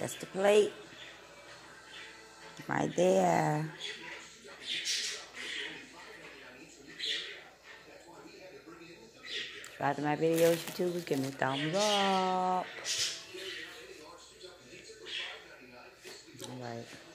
That's the plate. Right there. If Subscribe to my videos, YouTube. Give me a thumbs up. Alright.